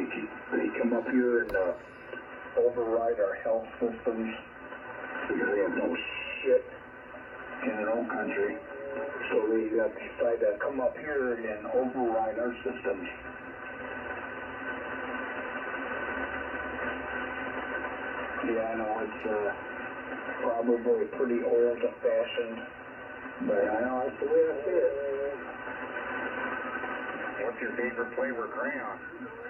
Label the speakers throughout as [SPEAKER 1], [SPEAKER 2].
[SPEAKER 1] They come up here and uh, override our health systems because they have no shit in their own country. So they uh, decide to come up here and override our systems. Yeah, I know it's uh, probably pretty old-fashioned, but I know that's the way I see it.
[SPEAKER 2] What's your favorite flavor crayon?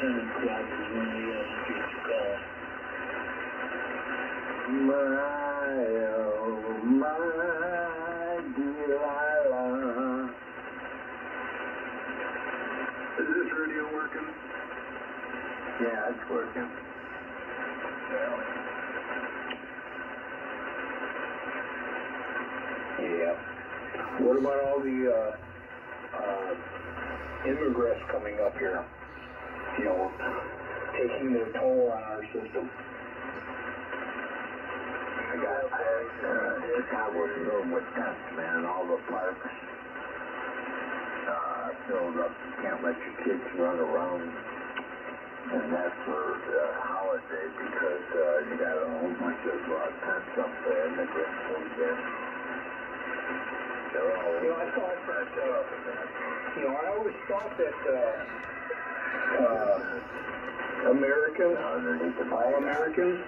[SPEAKER 1] shows o'clock is when the gets called. My, oh, my Delilah.
[SPEAKER 2] Is this radio working?
[SPEAKER 1] Yeah, it's working. Yeah. What about all the uh, uh, immigrants coming up here? You know, taking their toll on our system.
[SPEAKER 3] I got, I, uh, it's how we're doing with man, all the parks, uh, filled up, you can't let your kids run around, and that's for the holiday, because, uh, you got a whole bunch of, uh, tents up there, and they're getting moved. They're.
[SPEAKER 1] You know, I thought that, uh, you know, I always thought that, uh, uh, Americans, all Americans,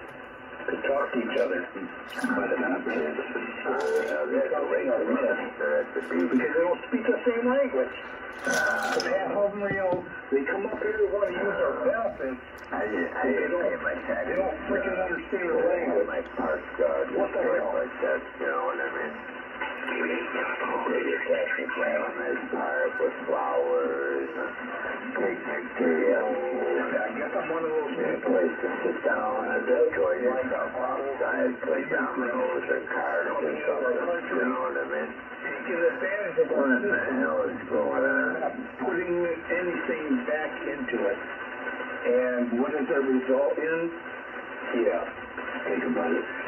[SPEAKER 1] could talk to each other. But it's not
[SPEAKER 3] they're at the lake, they're at the beach.
[SPEAKER 1] Because they don't speak the same language.
[SPEAKER 3] Uh,
[SPEAKER 1] half of them, you know, they come up here, they want to use our benefits.
[SPEAKER 3] I didn't, I didn't pay my taxes.
[SPEAKER 1] They don't freaking understand the language.
[SPEAKER 3] My park,
[SPEAKER 1] What the hell?
[SPEAKER 3] like that, you know what I mean? Or something, you know what I mean? The is going
[SPEAKER 1] putting anything back into it. And what does that result in? Yeah, think about it.